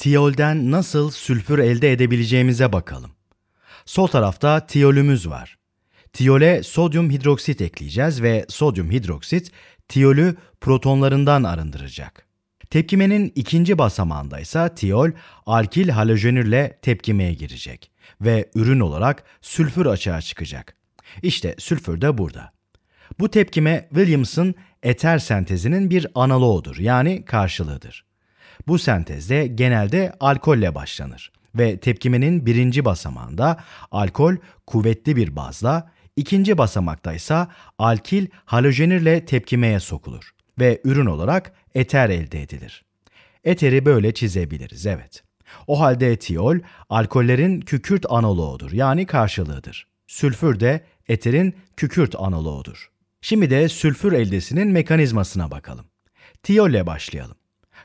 Tiyolden nasıl sülfür elde edebileceğimize bakalım. Sol tarafta tiyolümüz var. Tiyole sodyum hidroksit ekleyeceğiz ve sodyum hidroksit tiyolü protonlarından arındıracak. Tepkimenin ikinci basamağında ise tiyol alkil halojenürle tepkimeye girecek ve ürün olarak sülfür açığa çıkacak. İşte sülfür de burada. Bu tepkime Williams'ın eter sentezinin bir analoğudur yani karşılığıdır. Bu sentezde genelde alkolle başlanır ve tepkimenin birinci basamağında alkol kuvvetli bir bazla, ikinci basamakta ise alkil halojenirle tepkimeye sokulur ve ürün olarak eter elde edilir. Eteri böyle çizebiliriz, evet. O halde etiyol, alkollerin kükürt analoğudur yani karşılığıdır. Sülfür de eterin kükürt analoğudur. Şimdi de sülfür eldesinin mekanizmasına bakalım. Tiyolle başlayalım.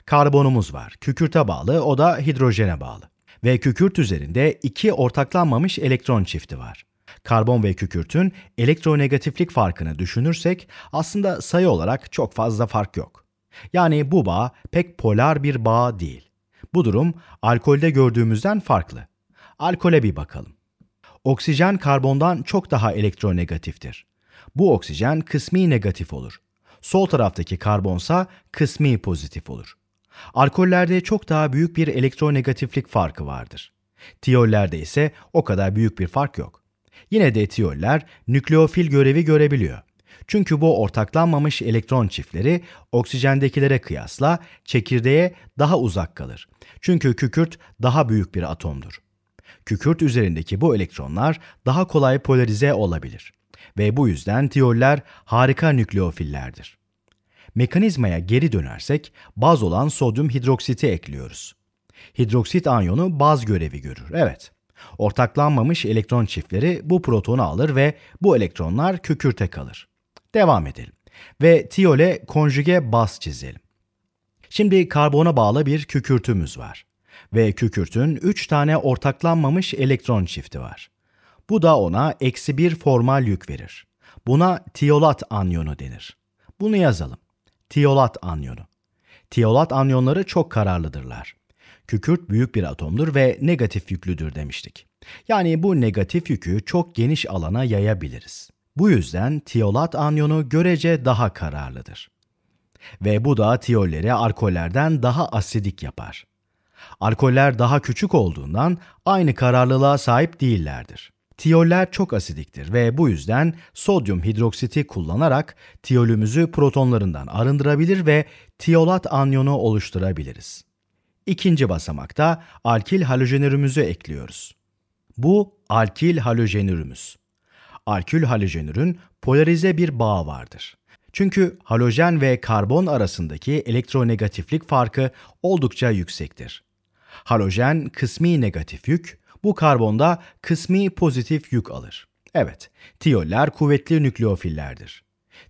Karbonumuz var, kükürte bağlı, o da hidrojene bağlı. Ve kükürt üzerinde iki ortaklanmamış elektron çifti var. Karbon ve kükürtün elektronegatiflik farkını düşünürsek aslında sayı olarak çok fazla fark yok. Yani bu bağ pek polar bir bağ değil. Bu durum alkolde gördüğümüzden farklı. Alkole bir bakalım. Oksijen karbondan çok daha elektronegatiftir. Bu oksijen kısmi negatif olur. Sol taraftaki karbonsa kısmi pozitif olur. Alkollerde çok daha büyük bir elektronegatiflik farkı vardır. Tiyollerde ise o kadar büyük bir fark yok. Yine de tiyoller nükleofil görevi görebiliyor. Çünkü bu ortaklanmamış elektron çiftleri oksijendekilere kıyasla çekirdeğe daha uzak kalır. Çünkü kükürt daha büyük bir atomdur. Kükürt üzerindeki bu elektronlar daha kolay polarize olabilir ve bu yüzden tiyoller harika nükleofillerdir. Mekanizmaya geri dönersek baz olan sodyum hidroksiti ekliyoruz. Hidroksit anyonu baz görevi görür. Evet. Ortaklanmamış elektron çiftleri bu protonu alır ve bu elektronlar kükürte kalır. Devam edelim. Ve tiyole konjüge baz çizelim. Şimdi karbona bağlı bir kükürtümüz var. Ve kükürtün 3 tane ortaklanmamış elektron çifti var. Bu da ona eksi bir formal yük verir. Buna tiolat anyonu denir. Bunu yazalım. Tiolat anyonu. Tiolat anyonları çok kararlıdırlar. Kükürt büyük bir atomdur ve negatif yüklüdür demiştik. Yani bu negatif yükü çok geniş alana yayabiliriz. Bu yüzden tiolat anyonu görece daha kararlıdır. Ve bu da tiyolleri alkollerden daha asidik yapar. Alkoller daha küçük olduğundan aynı kararlılığa sahip değillerdir. Tiyoller çok asidiktir ve bu yüzden sodyum hidroksiti kullanarak tiyolümüzü protonlarından arındırabilir ve tiyolat anyonu oluşturabiliriz. İkinci basamakta alkil halojenürümüzü ekliyoruz. Bu alkil halojenürümüz. Alkil halojenürün polarize bir bağı vardır. Çünkü halojen ve karbon arasındaki elektronegatiflik farkı oldukça yüksektir. Halojen kısmi negatif yük, bu karbonda kısmi pozitif yük alır. Evet, tiyoller kuvvetli nükleofillerdir.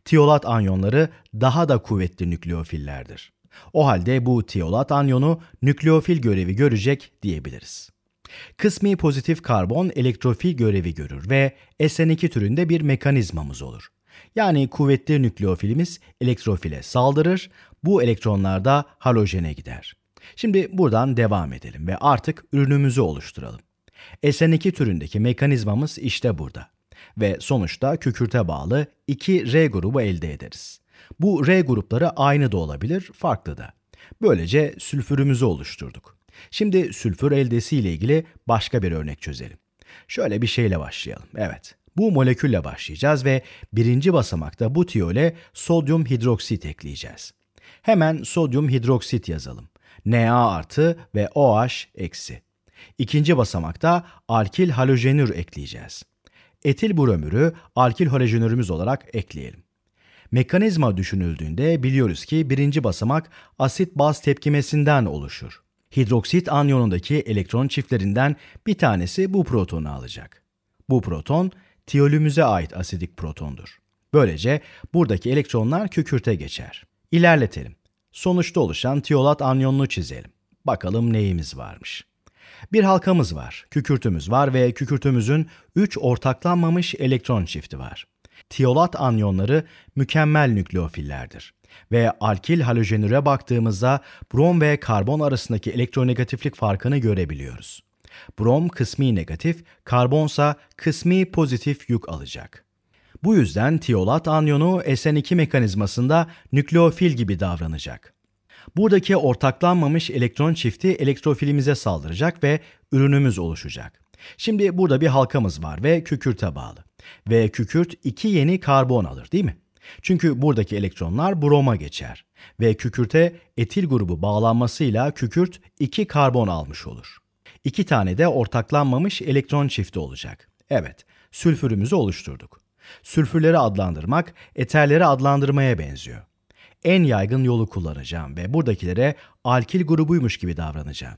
Tiyolat anyonları daha da kuvvetli nükleofillerdir. O halde bu tiyolat anyonu nükleofil görevi görecek diyebiliriz. Kısmi pozitif karbon elektrofil görevi görür ve SN2 türünde bir mekanizmamız olur. Yani kuvvetli nükleofilimiz elektrofile saldırır, bu elektronlar da halojene gider. Şimdi buradan devam edelim ve artık ürünümüzü oluşturalım. SN2 türündeki mekanizmamız işte burada. Ve sonuçta kükürte bağlı 2 R grubu elde ederiz. Bu R grupları aynı da olabilir, farklı da. Böylece sülfürümüzü oluşturduk. Şimdi sülfür eldesi ile ilgili başka bir örnek çözelim. Şöyle bir şeyle başlayalım. Evet, bu molekülle başlayacağız ve birinci basamakta bu tiyole sodyum hidroksit ekleyeceğiz. Hemen sodyum hidroksit yazalım. Na artı ve OH eksi. İkinci basamakta alkil halojenür ekleyeceğiz. Etil bromürü alkil halojenürümüz olarak ekleyelim. Mekanizma düşünüldüğünde biliyoruz ki birinci basamak asit baz tepkimesinden oluşur. Hidroksit anyonundaki elektron çiftlerinden bir tanesi bu protonu alacak. Bu proton tiyolümüze ait asidik protondur. Böylece buradaki elektronlar kükürte geçer. İlerletelim. Sonuçta oluşan tiyolat anyonunu çizelim. Bakalım neyimiz varmış. Bir halkamız var, kükürtümüz var ve kükürtümüzün 3 ortaklanmamış elektron çifti var. Tiolat anyonları mükemmel nükleofillerdir. Ve alkil halojenüre baktığımızda brom ve karbon arasındaki elektronegatiflik farkını görebiliyoruz. Brom kısmi negatif, karbonsa kısmi pozitif yük alacak. Bu yüzden tiolat anyonu SN2 mekanizmasında nükleofil gibi davranacak. Buradaki ortaklanmamış elektron çifti elektrofilimize saldıracak ve ürünümüz oluşacak. Şimdi burada bir halkamız var ve kükürte bağlı. Ve kükürt iki yeni karbon alır değil mi? Çünkü buradaki elektronlar broma geçer. Ve kükürte etil grubu bağlanmasıyla kükürt iki karbon almış olur. İki tane de ortaklanmamış elektron çifti olacak. Evet, sülfürümüzü oluşturduk. Sülfürleri adlandırmak, eterleri adlandırmaya benziyor. En yaygın yolu kullanacağım ve buradakilere alkil grubuymuş gibi davranacağım.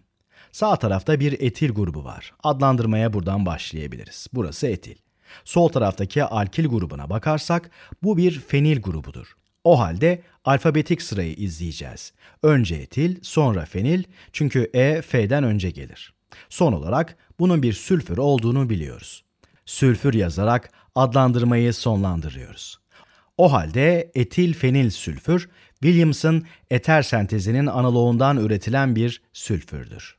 Sağ tarafta bir etil grubu var. Adlandırmaya buradan başlayabiliriz. Burası etil. Sol taraftaki alkil grubuna bakarsak bu bir fenil grubudur. O halde alfabetik sırayı izleyeceğiz. Önce etil, sonra fenil çünkü E F'den önce gelir. Son olarak bunun bir sülfür olduğunu biliyoruz. Sülfür yazarak adlandırmayı sonlandırıyoruz. O halde etil fenil sülfür Williams'ın eter sentezinin analoğundan üretilen bir sülfürdür.